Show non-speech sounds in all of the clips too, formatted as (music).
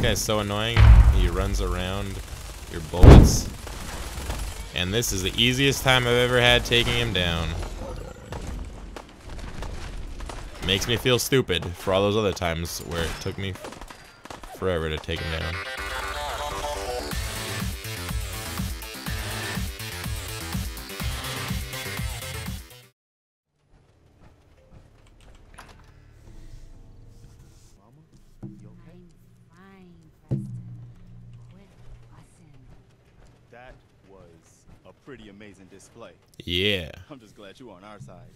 guy's so annoying. He runs around your bullets. And this is the easiest time I've ever had taking him down. Makes me feel stupid for all those other times where it took me forever to take him down. Display. Yeah. I'm just glad you're on our side.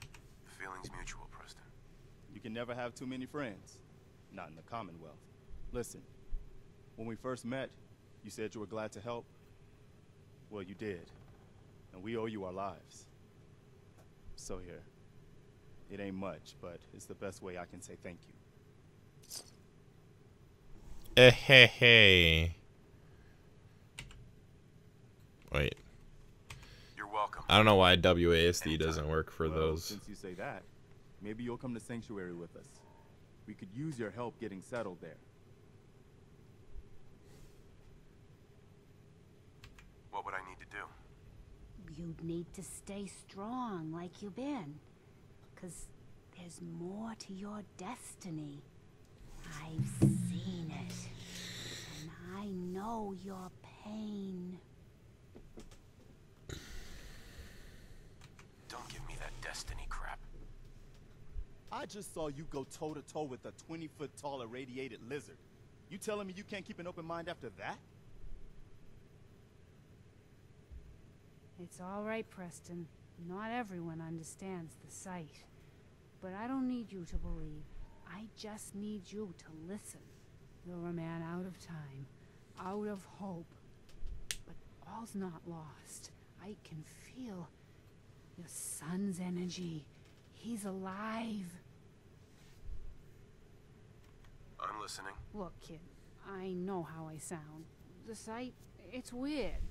The feeling's mutual, Preston. You can never have too many friends. Not in the Commonwealth. Listen, when we first met, you said you were glad to help. Well, you did. And we owe you our lives. So here. It ain't much, but it's the best way I can say thank you. Eh, hey, hey. Wait. You're welcome. I don't know why WASD doesn't work for Well, those. Since you say that, maybe you'll come to Sanctuary with us. We could use your help getting settled there. What would I need to do? You'd need to stay strong like you've been. Because there's more to your destiny. I've seen it. And I know your pain. Don't give me that destiny crap. I just saw you go toe to toe with a 20 foot tall irradiated lizard. You telling me you can't keep an open mind after that? It's all right, Preston. Not everyone understands the sight. But I don't need you to believe. I just need you to listen. You're a man out of time, out of hope. But all's not lost. I can feel your son's energy. He's alive. I'm listening. Look, kid, I know how I sound. The sight, it's weird.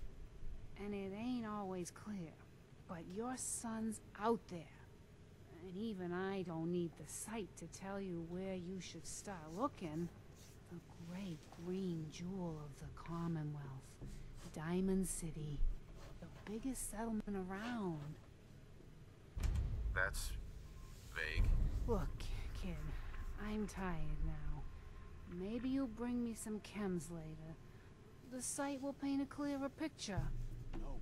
And it ain't always clear. But your son's out there. And even I don't need the sight to tell you where you should start looking. The great green jewel of the Commonwealth. Diamond City. The biggest settlement around. That's vague. Look, kid, I'm tired now. Maybe you'll bring me some chems later. The sight will paint a clearer picture. No.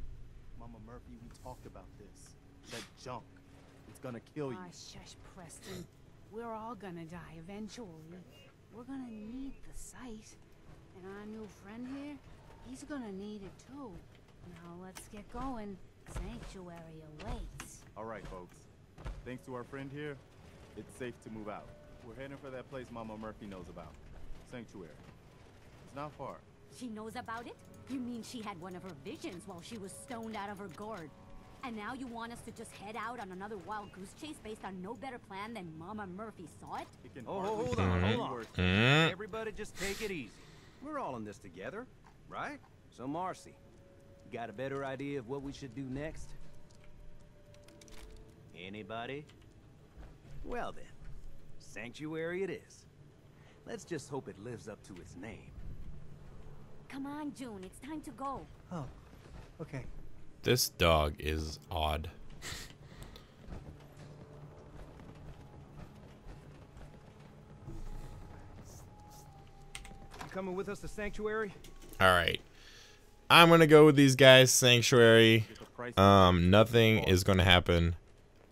Mama Murphy, we talked about this. That junk. It's gonna kill you. Ah, shush, Preston. We're all gonna die eventually. We're gonna need the sight. And our new friend here, he's gonna need it too. Now let's get going. Sanctuary awaits. All right, folks. Thanks to our friend here, it's safe to move out. We're heading for that place Mama Murphy knows about. Sanctuary. It's not far. She knows about it? You mean she had one of her visions while she was stoned out of her gourd? And now you want us to just head out on another wild goose chase based on no better plan than Mama Murphy saw it? It can Oh, hold on, hold on. worse. Mm. Everybody just take it easy. We're all in this together, right? So Marcy, you got a better idea of what we should do next? Anybody? Well then, Sanctuary it is. Let's just hope it lives up to its name. Come on, June, it's time to go. Oh, okay. This dog is odd. You coming with us to Sanctuary? Alright. I'm gonna go with these guys, Sanctuary. Get the price Um, nothing is gonna happen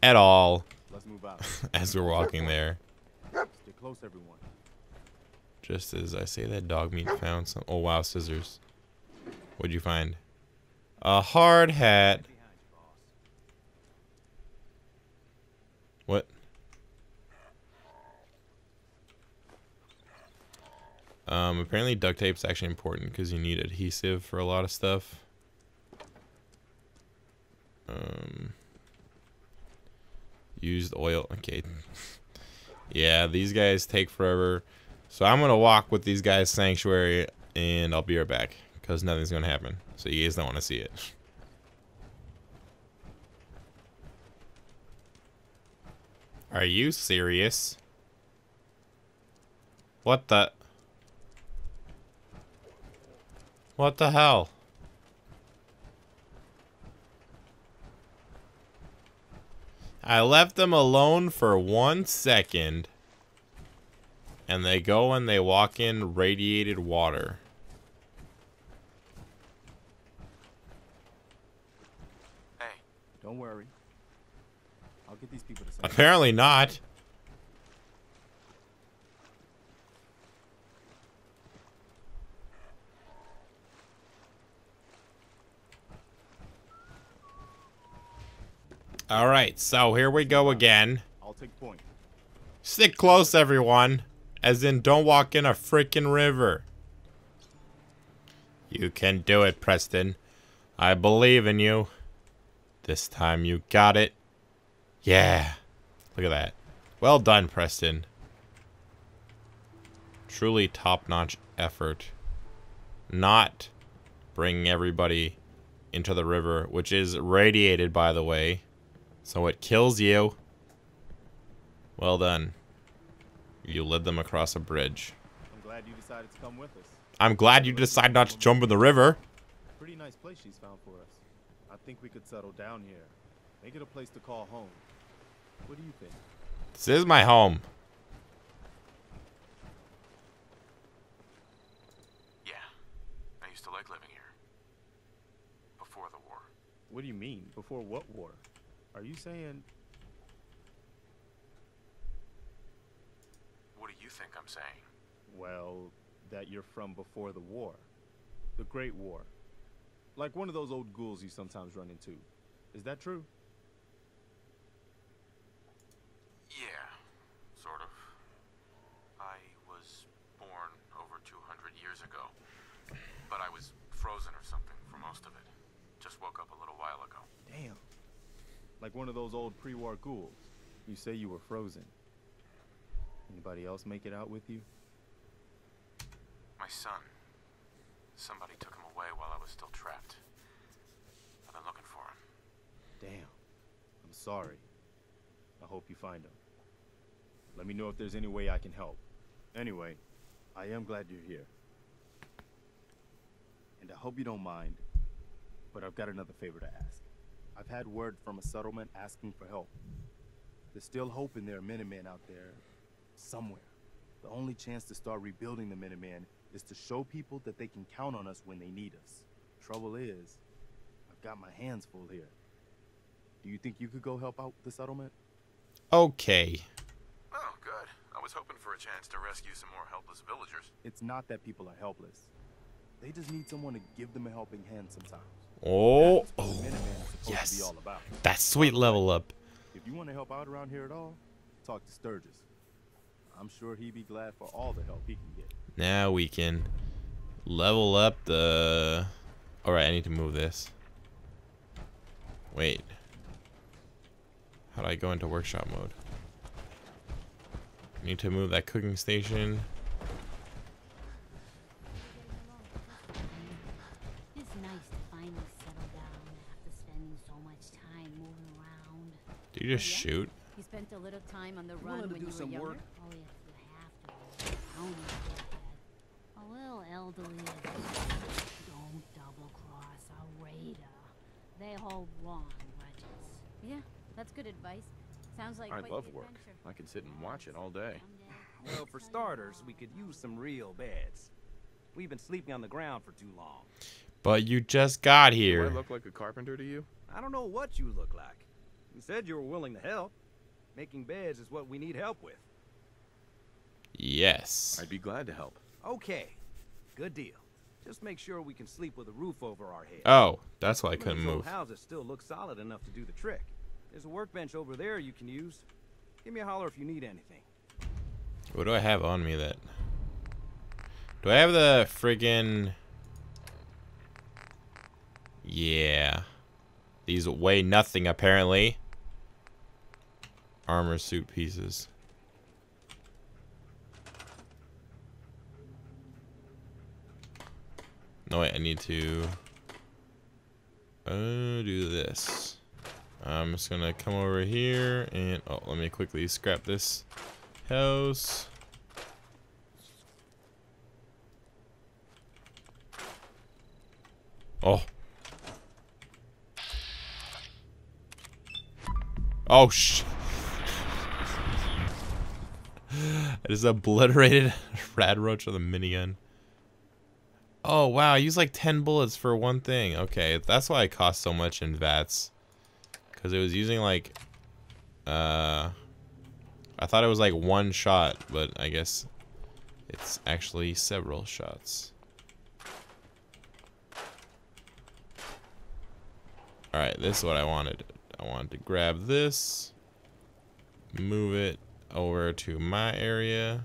at all Let's move out. (laughs) as we're walking there. Stay close, everyone. Just as I say that, Dogmeat found some. Oh wow, scissors. What'd you find? A hard hat. What? Um, apparently duct tape's actually important because you need adhesive for a lot of stuff. Um, used oil. Okay. (laughs) yeah, these guys take forever. So I'm gonna walk with these guys sanctuary, and I'll be right back because nothing's gonna happen. So you guys don't want to see it. Are you serious? What the? What the hell? I left them alone for one second. And they go and they walk in radiated water. Hey, Don't worry. I'll get these people to say. Apparently not. All right, so here we go again. I'll take point. Stick close, everyone. As in, don't walk in a freaking river. You can do it, Preston. I believe in you. This time you got it. Yeah. Look at that. Well done, Preston. Truly top-notch effort. Not bringing everybody into the river, which is radiated, by the way. So it kills you. Well done. You led them across a bridge. I'm glad you decided to come with us. I'm glad you decided not to jump in the river. Pretty nice place she's found for us. I think we could settle down here. Make it a place to call home. What do you think? This is my home. yeah. I used to like living here. Before the war. What do you mean? Before what war? Are you saying What do you think I'm saying? Well, that you're from before the war. The Great War. Like one of those old ghouls you sometimes run into. Is that true? Yeah, sort of. I was born over 200 years ago. But I was frozen or something for most of it. Just woke up a little while ago. Damn. Like one of those old pre-war ghouls. You say you were frozen. Anybody else make it out with you? My son. Somebody took him away while I was still trapped. I've been looking for him. Damn. I'm sorry. I hope you find him. Let me know if there's any way I can help. Anyway, I am glad you're here. And I hope you don't mind, but I've got another favor to ask. I've had word from a settlement asking for help. There's still hope in there are Minutemen out there somewhere. The only chance to start rebuilding the Minutemen is to show people that they can count on us when they need us. Trouble is, I've got my hands full here. Do you think you could go help out the settlement? Okay. Oh, good. I was hoping for a chance to rescue some more helpless villagers. It's not that people are helpless. They just need someone to give them a helping hand sometimes. Oh, That's what the Minutemen is supposed to yes. be all about. that sweet level up. If you want to help out around here at all, talk to Sturgis. I'm sure he'd be glad for all the help he can get. Now we can level up the... Alright, I need to move this. Wait. How do I go into workshop mode? Need to move that cooking station. It's nice to finally settle down after spending so much time moving around. Do you just shoot? You spent a little time on the You run wanted to when do you were some younger? work? Oh, if you have to. Oh, don't be. A little elderly as you. Don't double cross a raider. They hold long grudges. Yeah, that's good advice. Sounds like I quite love the work. adventure. I can sit and watch it all day. Well, for starters, we could use some real beds. We've been sleeping on the ground for too long. But you just got here. Do I here. look like a carpenter to you? I don't know what you look like. You said you were willing to help. Making beds is what we need help with. Yes. I'd be glad to help. Okay, good deal. Just make sure we can sleep with a roof over our head. Oh, that's why I couldn't these old move. houses still look solid enough to do the trick. There's a workbench over there you can use. Give me a holler if you need anything. What do I have on me that? Do I have the friggin... Yeah. These weigh nothing, apparently armor suit pieces. No, wait, I need to uh, do this. I'm just gonna come over here and, oh, let me quickly scrap this house. Oh. Oh, shit. I just obliterated (laughs) Radroach with a minigun. Oh, wow. I used like 10 bullets for one thing. Okay, that's why it cost so much in VATS. Because it was using like... Uh... I thought it was like one shot, but I guess it's actually several shots. Alright, this is what I wanted. I wanted to grab this, move it over to my area.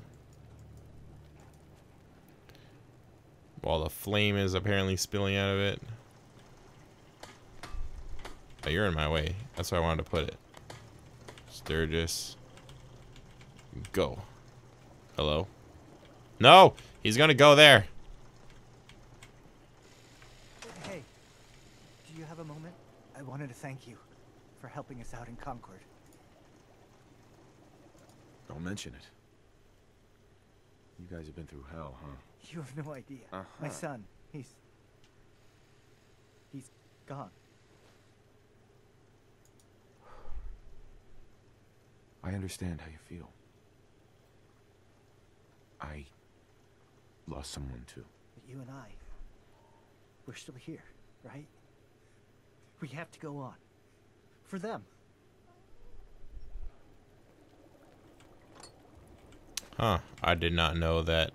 While the flame is apparently spilling out of it. Oh, you're in my way. That's where I wanted to put it. Sturgis. Go. Hello? No! He's gonna go there. Hey, do you have a moment? I wanted to thank you for helping us out in Concord. Don't mention it. You guys have been through hell, huh? You have no idea. My Uh-huh. son, he's... He's gone. I understand how you feel. I lost someone too. But you and I, we're still here, right? We have to go on. For them. Huh. I did not know that.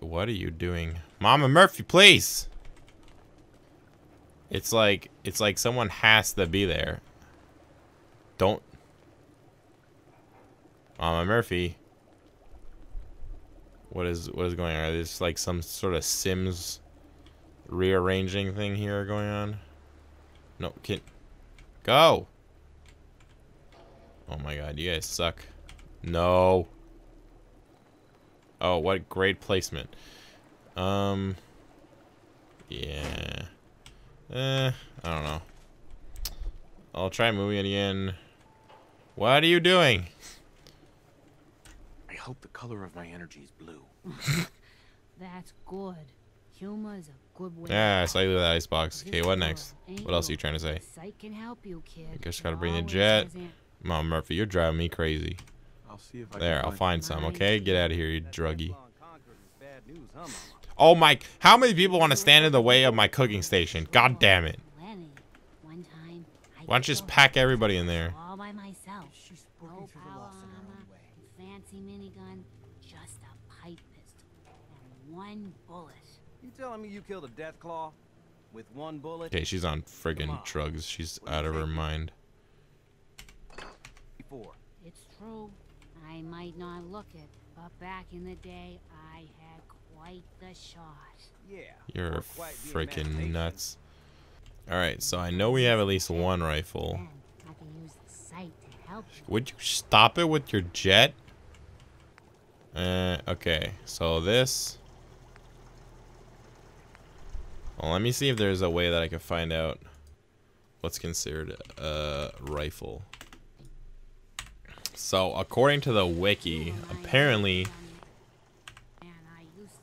What are you doing? Mama Murphy, please! It's like, it's like someone has to be there. Don't. Mama Murphy. What is, what is going on? Is like some sort of Sims rearranging thing here going on? No, can, go! Oh my god, you guys suck. No. Oh, what great placement. Um, yeah. Eh, I don't know. I'll try moving it again. What are you doing? I hope the color of my energy is blue. (laughs) That's good. Humor is a good way. Yeah, I saw you with that icebox. Okay, what next? What else are you? you trying to say? Sight can help you, kid. I guess gotta bring the jet. Mom Murphy, you're driving me crazy. I'll see if I There, can I'll find some, okay? Get out of here, you druggie. Concord was bad news, huh, Mama? Oh my, how many people want to stand in the way of my cooking station? God damn it. Plenty. One time, I Why don't you just pack everybody in there? all by myself. She's No working through the power loss in her own way. fancy minigun, just a pipe pistol and one bullet. You telling me you killed a Deathclaw with one bullet? Okay, she's on friggin' drugs. She's out of her mind. Before. It's true. I might not look it, but back in the day, I had quite the shot. Yeah. You're or quite the freaking nuts. Alright, so I know we have at least one rifle. I can use the sight to help you. Would you stop it with your jet? Uh, okay. So this... Well, let me see if there's a way that I can find out what's considered a rifle. So, according to the wiki, apparently,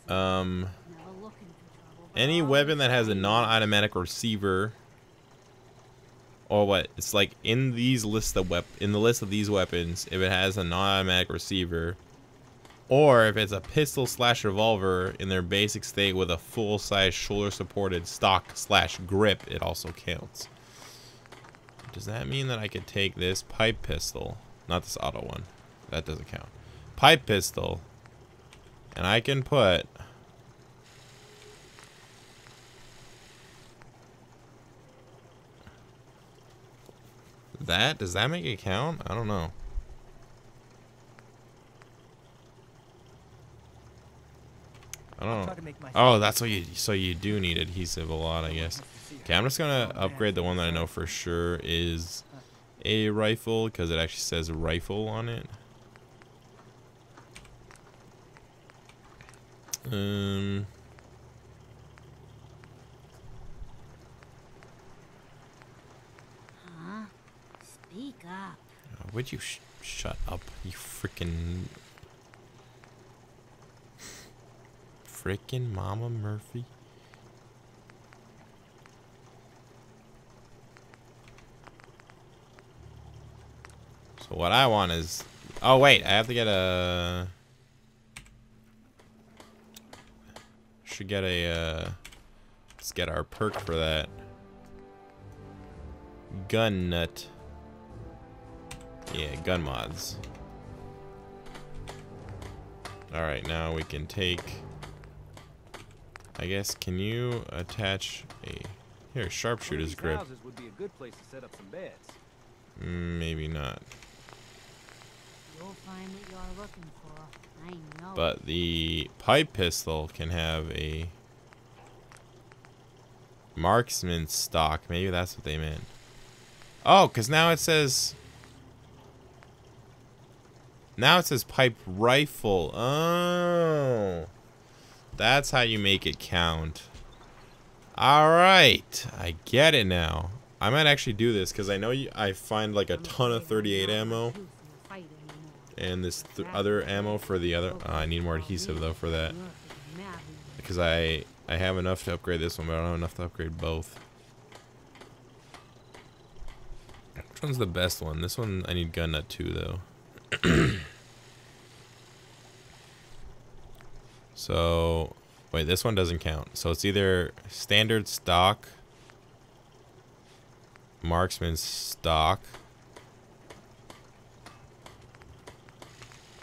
um, any weapon that has a non-automatic receiver or what it's like in these list of wep in the list of these weapons if it has a non-automatic receiver or if it's a pistol slash revolver in their basic state with a full-size shoulder supported stock slash grip it also counts. Does that mean that i could take this pipe pistol not this auto one that doesn't count pipe pistol and i can put That? Does that make it count? I don't know. I don't know. to make my Oh, that's what you. So you do need adhesive a lot, I guess. Okay, I'm just gonna upgrade the one that I know for sure is a rifle because it actually says rifle on it. Um. Huh? Speak up. Would you sh shut up, you freaking freaking Mama Murphy? What I want is... Oh, wait. I have to get a... Should get a... Uh, let's get our perk for that. Gun nut. Yeah, gun mods. Alright, now we can take... I guess, can you attach a... Here, sharpshooter's grip. Maybe would But the pipe pistol can have a marksman stock. Maybe that's what they meant. Oh, because now it says... Now it says pipe rifle. Oh. That's how you make it count. Alright. I get it now. I might actually do this because I know you, I find like a ton of 38 ammo and this th other ammo for the other. Uh, I need more adhesive though for that because I I have enough to upgrade this one, but I don't have enough to upgrade both. Which one's the best one? This one I need gun nut two though. (coughs) so wait, this one doesn't count. So it's either standard stock, marksman stock.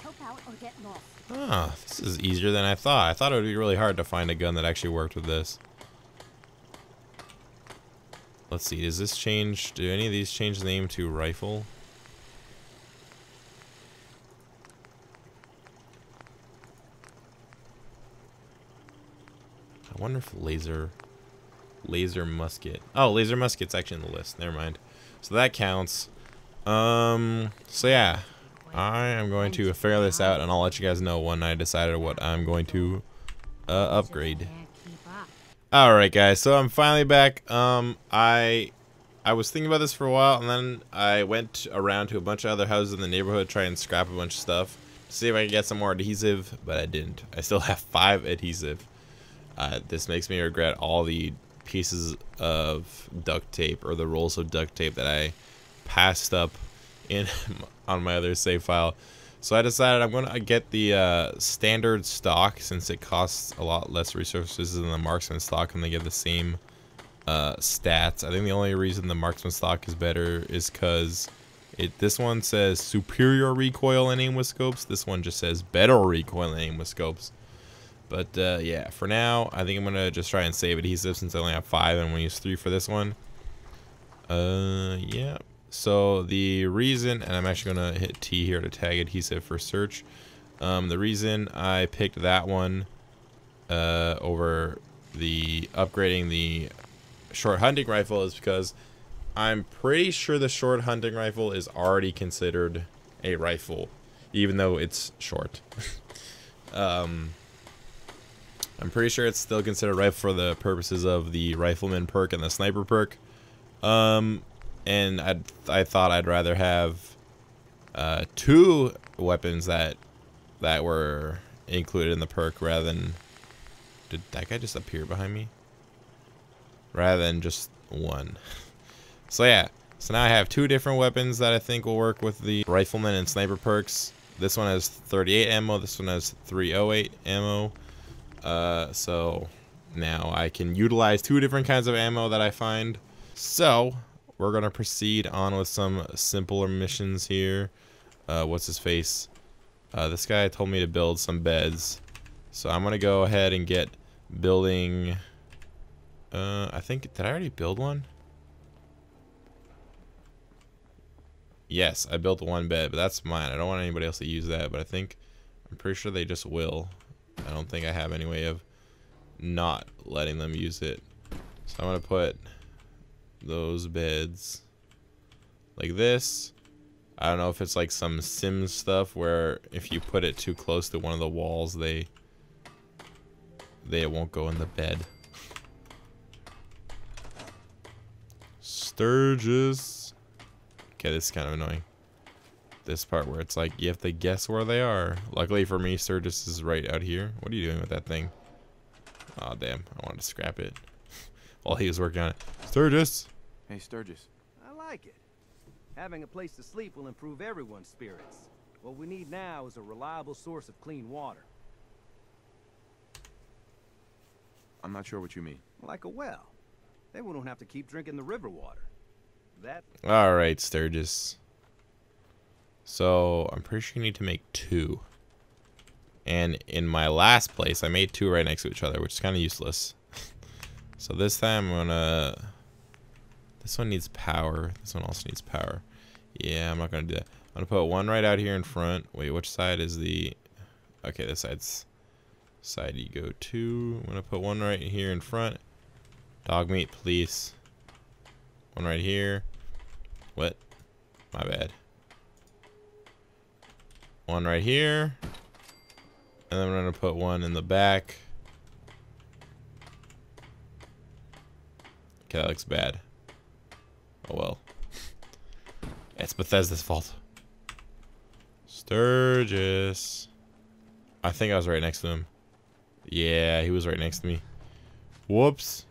Help out or get lost. Ah, this is easier than I thought. I thought it would be really hard to find a gun that actually worked with this. Let's see, does this change, do any of these change the name to rifle? I wonder if laser, laser musket. Oh, laser musket's actually in the list. Never mind. So that counts. Um, so yeah, I am going to figure this out, and I'll let you guys know when I decided what I'm going to uh, upgrade. Can't keep up. All right, guys. So I'm finally back. Um, I I was thinking about this for a while, and then I went around to a bunch of other houses in the neighborhood, try and scrap a bunch of stuff to see if I could get some more adhesive, but I didn't. I still (laughs) have five adhesive. Uh, this makes me regret all the pieces of duct tape or the rolls of duct tape that I passed up in (laughs) on my other save file. So I decided I'm going to get the uh, standard stock since it costs a lot less resources than the marksman stock and they get the same uh, stats. I think the only reason the marksman stock is better is because it this one says superior recoil and aim with scopes. This one just says better recoil and aim with scopes. But uh, yeah, for now, I think I'm going to just try and save adhesive since I only have five and I'm going to use three for this one. Uh, yeah. So the reason, and I'm actually going to hit T here to tag adhesive for search. Um, the reason I picked that one uh, over the upgrading the short hunting rifle is because I'm pretty sure the short hunting rifle is already considered a rifle, even though it's short. (laughs) um, I'm pretty sure it's still considered rifle for the purposes of the rifleman perk and the sniper perk. Um, and I I thought I'd rather have uh, two weapons that that were included in the perk rather than did that guy just appear behind me? Rather than just one. (laughs) So yeah, so now I have two different weapons that I think will work with the rifleman and sniper perks. This one has 38 ammo. This one has 308 ammo. Uh, so now I can utilize two different kinds of ammo that I find. So we're gonna proceed on with some simpler missions here. Uh, what's his face? Uh, this guy told me to build some beds, so I'm gonna go ahead and get building. Uh, I think did I already build one? Yes, I built one bed, but that's mine. I don't want anybody else to use that, but I think I'm pretty sure they just will. I don't think I have any way of not letting them use it. So I'm gonna put those beds like this. I don't know if it's like some Sims stuff where if you put it too close to one of the walls, they they won't go in the bed. Sturgis. Okay, this is kind of annoying. This part where it's like you have to guess where they are. Luckily for me, Sturgis is right out here. What are you doing with that thing? Oh damn, I wanted to scrap it (laughs) while he was working on it. Sturgis. Hey, Sturgis. I like it. Having a place to sleep will improve everyone's spirits. What we need now is a reliable source of clean water. I'm not sure what you mean. Like a well. Then we don't have to keep drinking the river water. That All right, Sturgis. So I'm pretty sure you need to make two. And in my last place, I made two right next to each other, which is kind of useless. (laughs) so this time I'm gonna. This one needs power. This one also needs power. Yeah, I'm not gonna do that. I'm gonna put one right out here in front. Wait, which side is the? Okay, this side's side you go to. I'm gonna put one right here in front. Dogmeat, please. One right here. What? My bad. One right here. And then I'm going to put one in the back. Okay, that looks bad. Oh well. It's Bethesda's fault. Sturgis. I think I was right next to him. Yeah, he was right next to me. Whoops.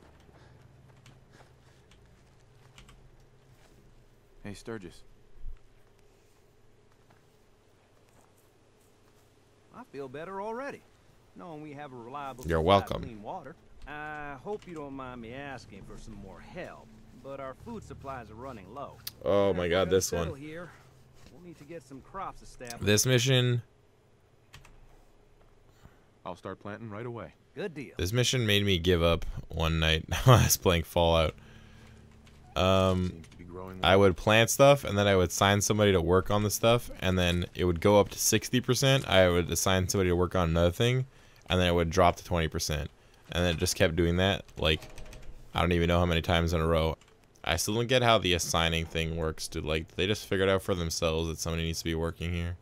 Hey, Sturgis. I feel better already, knowing we have a reliable You're welcome. clean water. I hope you don't mind me asking for some more help, but our food supplies are running low. Oh my god, this one. Here, we'll need to get some crops established. This mission, I'll start planting right away. Good deal. this mission made me give up one night (laughs) when I was playing Fallout. Um, Seems to be growing I would plant stuff and then I would assign somebody to work on the stuff and then it would go up to 60%. I would assign somebody to work on another thing and then it would drop to 20%. And then it just kept doing that like I don't even know how many times in a row. I still don't get how the assigning thing works, dude. Like they just figured out for themselves that somebody needs to be working here.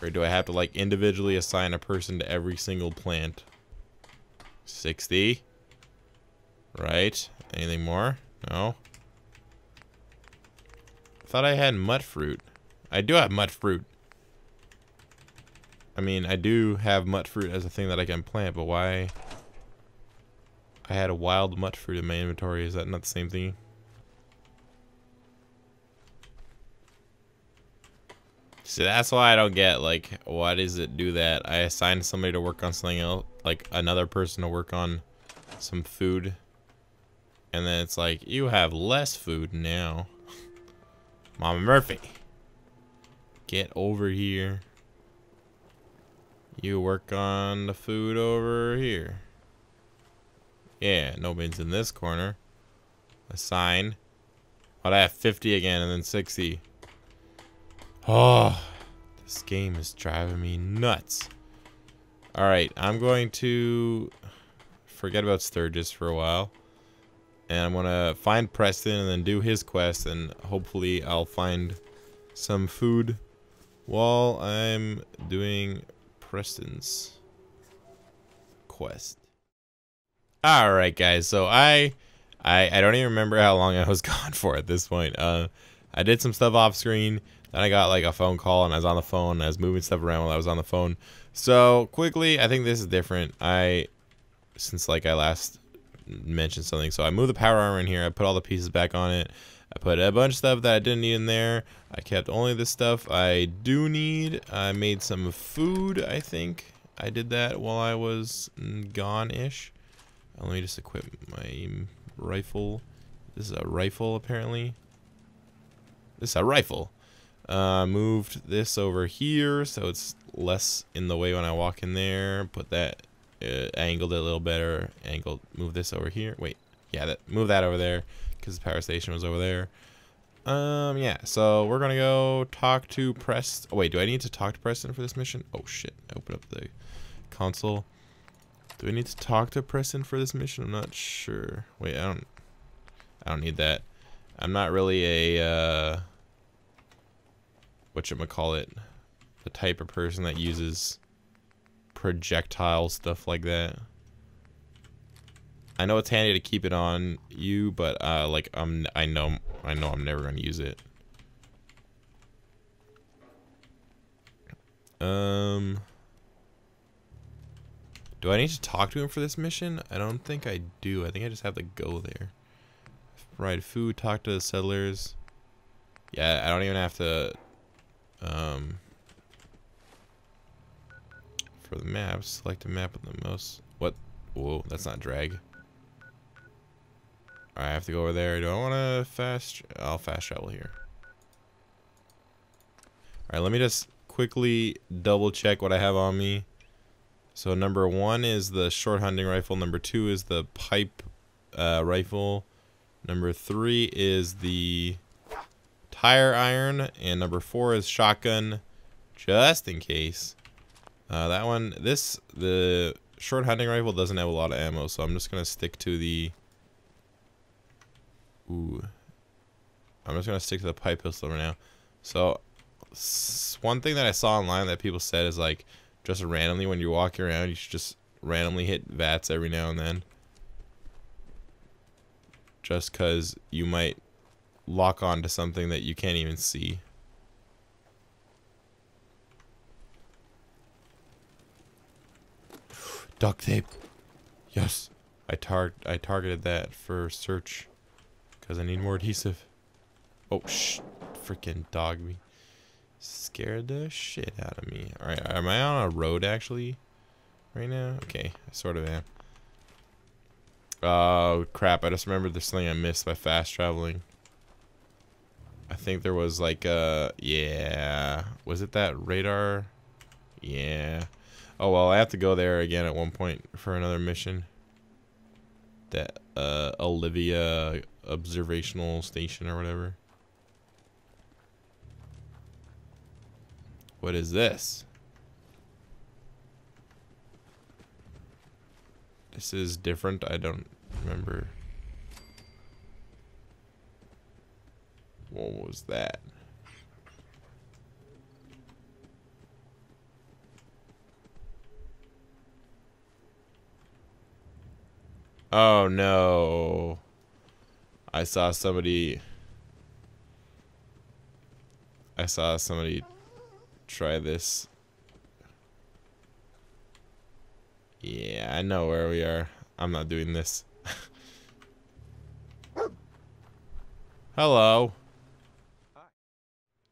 Or do I have to like individually assign a person to every single plant? 60. Right? Anything more? No. Thought I had mutfruit. I do have mutfruit. I mean, I do have mutfruit as a thing that I can plant, but why? I had a wild mutfruit in my inventory. Is that not the same thing? See, that's why I don't get, like, why does it do that? I assign somebody to work on something else, like another person to work on some food. And then it's like, you have less food now. (laughs) Mama Murphy. Get over here. You work on the food over here. Yeah, no nobody's in this corner. A sign. But I have 50 again and then 60. Oh, this game is driving me nuts. Alright, I'm going to forget about Sturgis for a while. And I'm going to find Preston and then do his quest. And hopefully I'll find some food while I'm doing Preston's quest. Alright guys, so I, I I don't even remember how long I was (laughs) gone for at this point. Uh, I did some stuff off screen. Then I got like a phone call and I was on the phone. And I was moving stuff around while I was on the phone. So quickly, I think this is different. I, since like I last mentioned something, so I moved the power armor in here. I put all the pieces back on it. I put a bunch of stuff that I didn't need in there. I kept only the stuff I do need. I made some food, I think. I did that while I was gone-ish. Let me just equip my rifle. This is a rifle, apparently. This is a rifle. Uh, moved this over here so it's less in the way when I walk in there. Put that, uh, angled it a little better. Angled, move this over here. Wait, yeah, that move that over there because the power station was over there. Um, yeah, so we're gonna go talk to Preston. Oh, wait, do I need to talk to Preston for this mission? Oh shit, I open up the console. Do we need to talk to Preston for this mission? I'm not sure. Wait, I don't. I don't need that. I'm not really a. Uh, what you call it? The type of person that uses projectile stuff like that. I know it's handy to keep it on you, but uh, like I'm, I know, I know I'm never gonna use it. Um. Do I need to talk to him for this mission? I don't think I do. I think I just have to go there. Provide food, talk to the settlers. Yeah, I don't even have to um for the map, select a map with the most what whoa, that's not drag. I have to go over there. Do I want to fast? I'll fast travel here. All right, let me just quickly double check what I have on me. So number one is the short hunting rifle. Number two is the pipe uh, rifle. Number three is the tire iron, and number four is shotgun, just in case. Uh, that one, this the short hunting rifle doesn't have a lot of ammo, so I'm just gonna stick to the Ooh. I'm just going to stick to the pipe pistol right now. So, one thing that I saw online that people said is like, just randomly when you're walking around, you should just randomly hit VATS every now and then. Just because you might lock on to something that you can't even see. (gasps) Duct tape. Yes. I tar I targeted that for search. Because I need more adhesive. Oh, shh. Freaking dog me. Scared the shit out of me. Alright, am I on a road actually? Right now? Okay, I sort of am. Oh, crap. I just remembered there's something I missed by fast traveling. I think there was like a... Yeah. Was it that radar? Yeah. Oh, well, I have to go there again at one point for another mission. That, uh, Olivia observational station or whatever. What is this? This is different. I don't remember. What was that? Oh no. I saw somebody I saw somebody try this. Yeah, I know where we are. I'm not doing this. (laughs) Hello.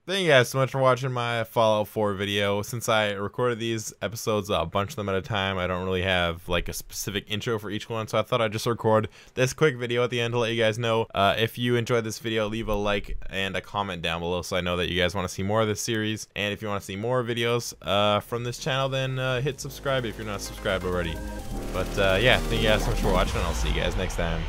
Thank you guys so much for watching my Fallout 4 video. Since I recorded these episodes a bunch of them at a time, I don't really have like a specific intro for each one, so I thought I'd just record this quick video at the end to let you guys know. Uh, if you enjoyed this video, leave a like and a comment down below so I know that you guys want to see more of this series. And if you want to see more videos uh, from this channel, then uh, hit subscribe if you're not subscribed already. But uh, yeah, thank you guys so much for watching, and I'll see you guys next time.